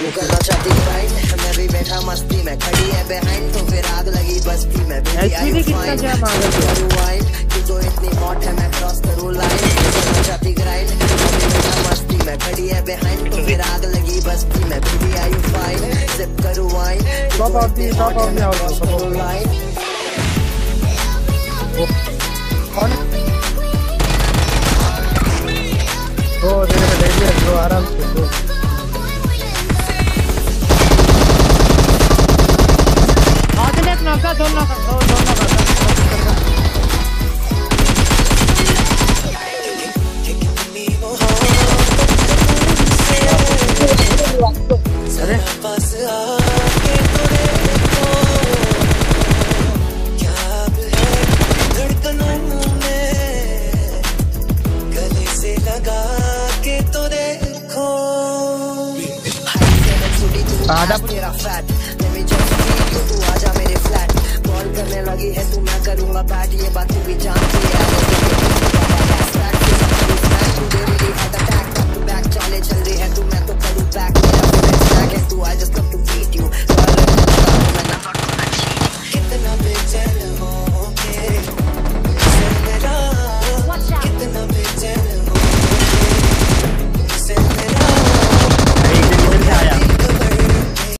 वो करना चाहती फाइट मैं भी बैठा मस्ती में खड़ी है बिहाइंड तो फिर आग लगी बस्ती में बेबी आई यू फाइन कि तो इतनी हॉट है मैं क्रॉस करूँ लाइन करना चाहती ग्राइंड मैं भी बैठा मस्ती में खड़ी है बिहाइंड तो फिर आग लगी बस्ती में बेबी आई यू सिप करूँ वाइन कि तो इतनी हॉट है मैं लाइन ओ देख रहे देख रहे ब्रो आराम से आगे एक नौका दो नौका दो दो नौका अरे धड़कनों में गले से लगा के तो तू आजा मेरे फ्लैट तू मैं करूँगा बैट